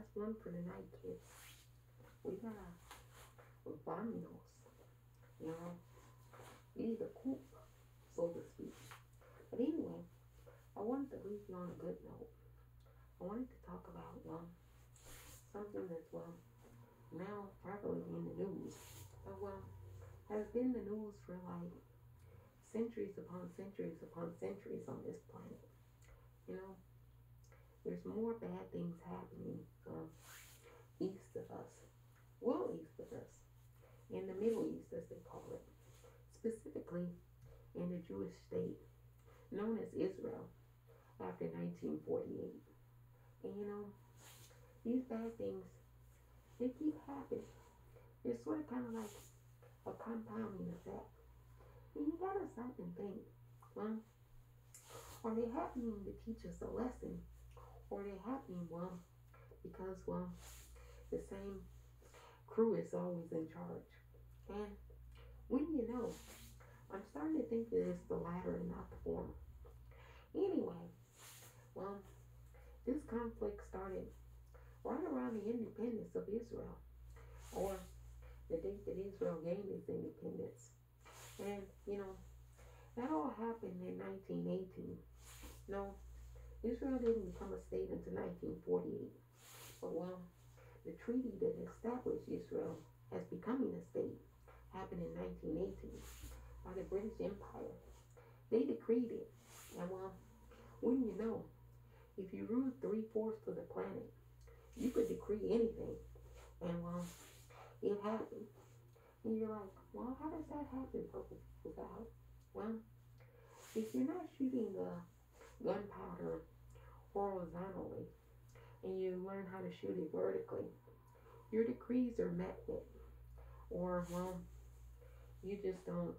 that's one for the night, kids. We gotta those, you know. Need a coop, so to speak. But anyway, I wanted to leave you on a good note. I wanted to talk about um something that's well now probably in the news. But well has been the news for like centuries upon centuries upon centuries on this planet. You know, there's more bad things happening um, east of us, well east of us, in the Middle East as they call it, specifically in the Jewish state known as Israel after 1948. And you know, these bad things, they keep happening. It's sort of kind of like a compounding effect. And you gotta stop and think, well, are they happening to teach us a lesson? They happening, well, because, well, the same crew is always in charge. And when you know, I'm starting to think that it's the latter and not the former. Anyway, well, this conflict started right around the independence of Israel, or the date that Israel gained its independence. And, you know, that all happened in 1918. No, Israel didn't become a state until 1948. But, well, the treaty that established Israel as becoming a state happened in 1918 by the British Empire. They decreed it. And, well, wouldn't you know, if you ruled three fourths of the planet, you could decree anything. And, well, it happened. And you're like, well, how does that happen, Purple Without? Well, if you're not shooting the gunpowder horizontally and you learn how to shoot it vertically, your decrees are met with. Or, well, you just don't,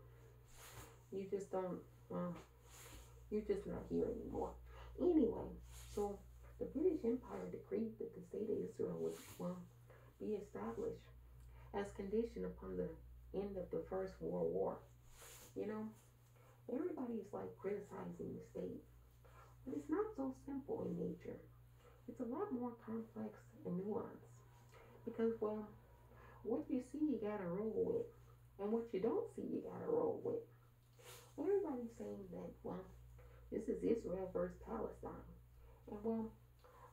you just don't, well, you're just not here anymore. Anyway, so the British Empire decreed that the state of Israel would, well, be established as conditioned upon the end of the First World War. You know, everybody's like criticizing the state, but it's not so simple in nature. It's a lot more complex and nuanced because, well, what you see, you gotta roll with, and what you don't see, you gotta roll with. Everybody's saying that, well, this is Israel versus Palestine, and well,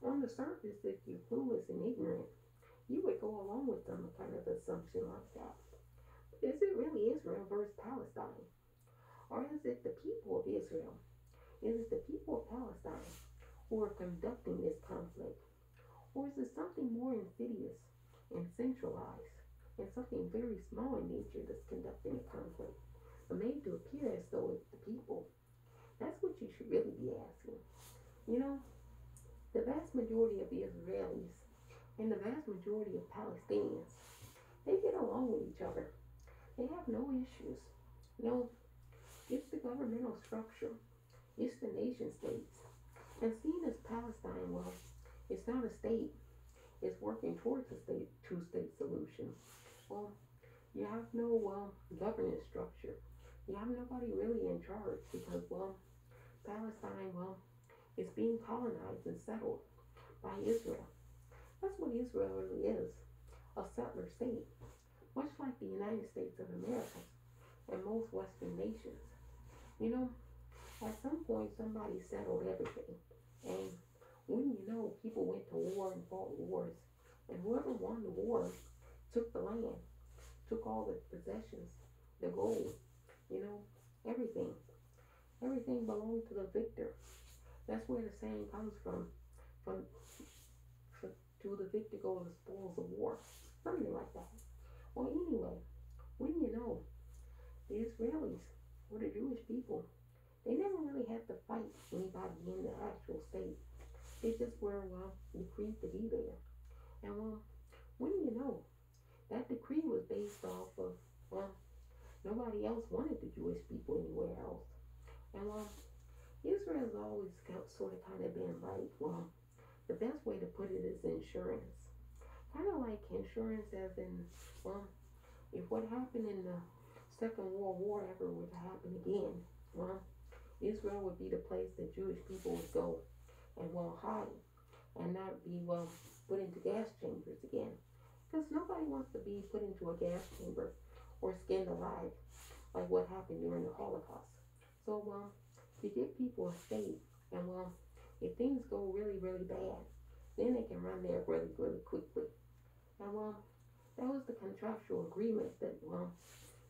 on the surface, if you're clueless and ignorant, you would go along with some kind of assumption like that. But is it really Israel versus Palestine? Or is it the people of Israel? Is it the people of Palestine who are conducting this conflict? Or is it something more insidious and centralized and something very small in nature that's conducting the conflict, but made to appear as though it's the people? That's what you should really be asking. You know, the vast majority of the Israelis and the vast majority of Palestinians, they get along with each other. They have no issues. No, it's the governmental structure. It's the nation states. And seeing as Palestine, well, it's not a state. It's working towards a state two-state solution. Well, you have no well governance structure. You have nobody really in charge because well, Palestine, well, is being colonized and settled by Israel. That's what Israel really is a settler state, much like the United States of America and most Western nations. You know, at some point, somebody settled everything. And when you know, people went to war and fought wars. And whoever won the war took the land, took all the possessions, the gold, you know, everything. Everything belonged to the victor. That's where the saying comes from. From to the victor go the spoils of war. Something like that. Well, anyway, when you know, the Israelis or the Jewish people, they never really had to fight anybody in the actual state. They just were, well, decreed to be there. And, well, when you know, that decree was based off of, well, nobody else wanted the Jewish people anywhere else. And, well, Israel's always got, sort of kind of been like, well, the best way to put it is insurance. Kind of like insurance, as in, well, if what happened in the Second World War ever to happen again, well, Israel would be the place that Jewish people would go and, well, hide and not be, well, put into gas chambers again. Because nobody wants to be put into a gas chamber or skinned alive like what happened during the Holocaust. So, um, to give people a state, and well, if things go really, really bad, then they can run there really, really quickly. And well, that was the contractual agreement that, well,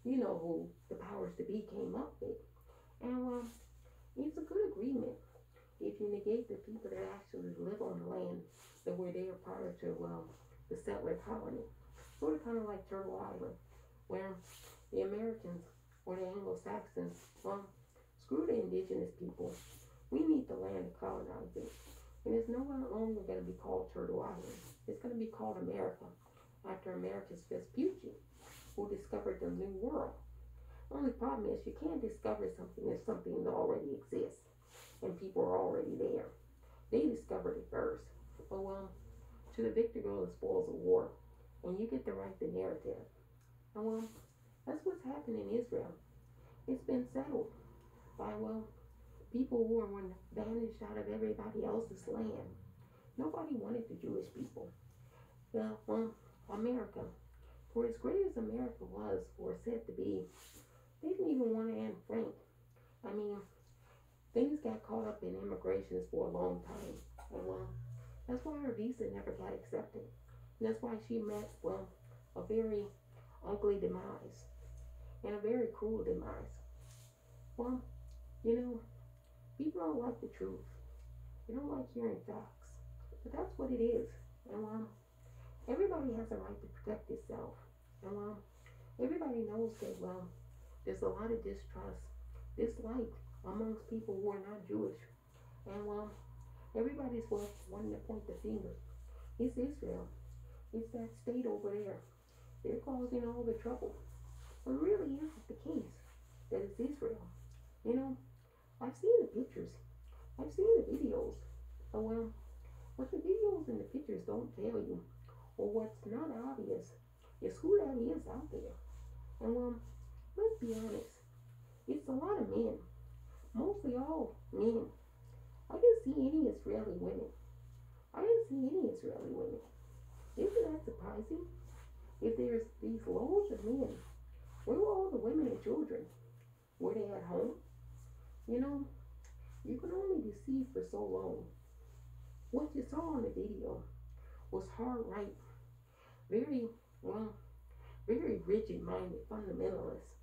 you know who the powers to be came up with. And well, it's a good agreement if you negate the people that actually live on the land that were there prior to, well, the settler colony. Sort of kind of like Turtle Island, where the Americans or the Anglo-Saxons, well, screw the indigenous people. We need the land to colonize it. And it's no longer going to be called Turtle Island. It's going to be called America, after Americus Vespucci, who discovered the New World. Only problem is you can't discover something if something already exists and people are already there. They discovered it first. But well, to the victor go the spoils of war, and you get to write the narrative. And well, that's what's happened in Israel. It's been settled by well, people who were banished out of everybody else's land. Nobody wanted the Jewish people. Well, um, America, for as great as America was, or said to be, they didn't even want to Anne Frank. I mean, things got caught up in immigrations for a long time. And well, that's why her visa never got accepted. And that's why she met, well, a very ugly demise and a very cruel demise. Well, you know, people don't like the truth. They don't like hearing facts. But that's what it is. And um, everybody has a right to protect itself. And um, everybody knows that, well, there's a lot of distrust, dislike amongst people who are not Jewish. And well, everybody's wanting to point the finger. It's Israel. It's that state over there. They're causing all the trouble. But really isn't the case that it's Israel. You know, I've seen the pictures. I've seen the videos. Oh well, what the videos and the pictures don't tell you, or what's not obvious, is who that is out there. And well, be honest. It's a lot of men mostly all men. I didn't see any Israeli women. I didn't see any Israeli women. Isn't that surprising? If there's these loads of men, where were all the women and children? Were they at home? You know, you can only deceive for so long. What you saw on the video was hard right, very, well, very rigid minded fundamentalists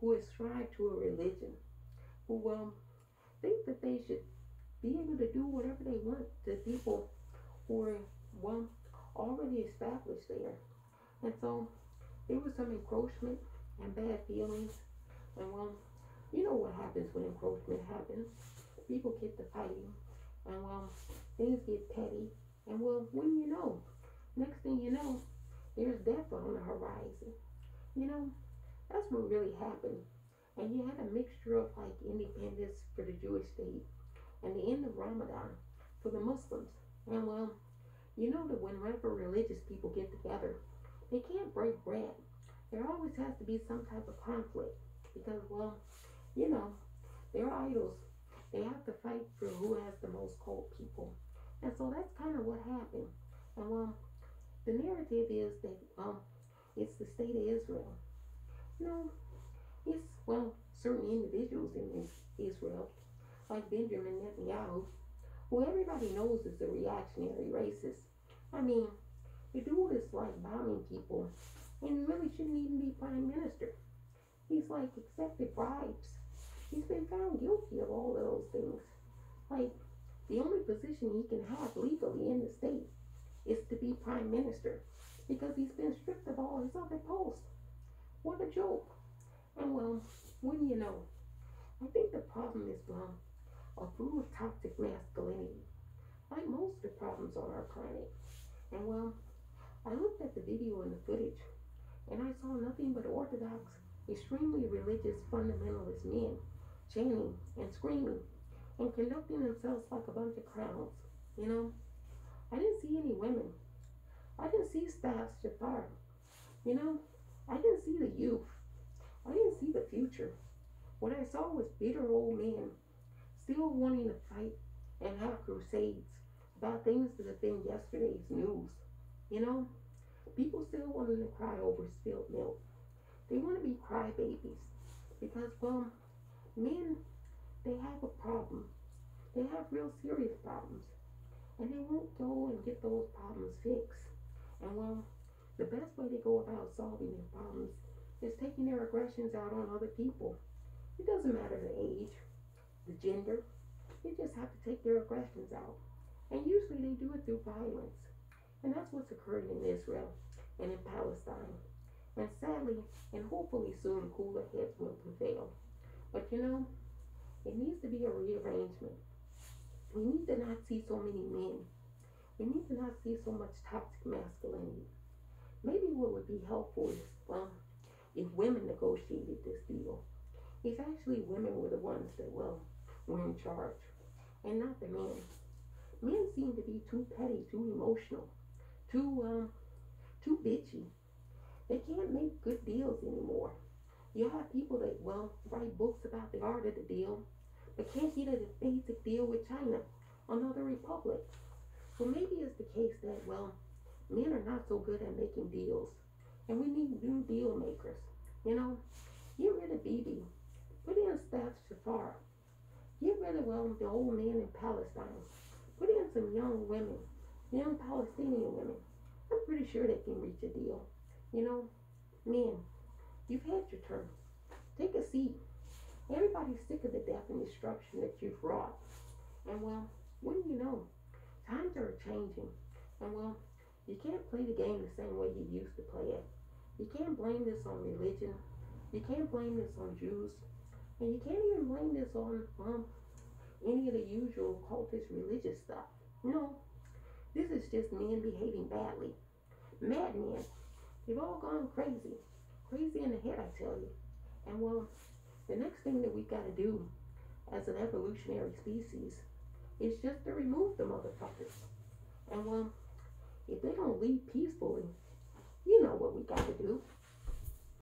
who ascribe to a religion who um, think that they should be able to do whatever they want to people who are well already established there. And so there was some encroachment and bad feelings. And well, you know what happens when encroachment happens. People get to fighting. And well, things get petty. And well, when you know, next thing you know, there's death on the horizon. You know, that's what really happened and you had a mixture of like independence for the Jewish state and the end of Ramadan for the Muslims. And well, you know that whenever religious people get together, they can't break bread. There always has to be some type of conflict because, well, you know, they're idols. They have to fight for who has the most cult people. And so that's kind of what happened. And well, the narrative is that um, it's the state of Israel. No, it's, well, certain individuals in Israel, like Benjamin Netanyahu, who everybody knows is a reactionary racist. I mean, the dude is like bombing people and really shouldn't even be prime minister. He's like accepted bribes. He's been found guilty of all of those things. Like, the only position he can have legally in the state is to be prime minister because he's been stripped of all his other posts. What a joke. And well, when you know, I think the problem is um, a of toxic masculinity, like most of the problems on our planet. And well, I looked at the video and the footage, and I saw nothing but orthodox, extremely religious fundamentalist men chanting and screaming and conducting themselves like a bunch of clowns. You know, I didn't see any women. I didn't see Stav Shaffir. You know, I didn't see the youth. I didn't see the future. What I saw was bitter old men still wanting to fight and have crusades about things that have been yesterday's news. You know, people still want to cry over spilled milk. They want to be crybabies because, well, men, they have a problem. They have real serious problems. And they won't go and get those problems fixed. And, well, the best way to go about solving their problems is taking their aggressions out on other people. It doesn't matter the age, the gender. You just have to take their aggressions out. And usually they do it through violence. And that's what's occurring in Israel and in Palestine. And sadly, and hopefully soon, cooler heads will prevail. But you know, it needs to be a rearrangement. We need to not see so many men. We need to not see so much toxic masculinity. Be helpful is, well, if women negotiated this deal. If actually women were the ones that, well, were in charge and not the men. Men seem to be too petty, too emotional, too um, too bitchy. They can't make good deals anymore. You have people that well write books about the art of the deal, but can't get a basic deal with China, another republic. So maybe it's the case that well, men are not so good at making deals, and we need new deal makers. You know, get rid of Bibi, put in Stav Shaffir, get rid of well the old men in Palestine. Put in some young women, young Palestinian women. I'm pretty sure they can reach a deal. You know, men, you've had your turn. Take a seat. Everybody's sick of the death and destruction that you've wrought. And well, do you know? Times are changing. And well, you can't play the game the same way you used to play it. You can't blame this on religion. You can't blame this on Jews. And you can't even blame this on um, any of the usual cultish religious stuff. No, this is just men behaving badly. Madmen. They've all gone crazy. Crazy in the head, I tell you. And well, the next thing that we've got to do as an evolutionary species is just to remove the motherfuckers. And well, if they don't leave peacefully, you know what we got to do.